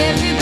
everybody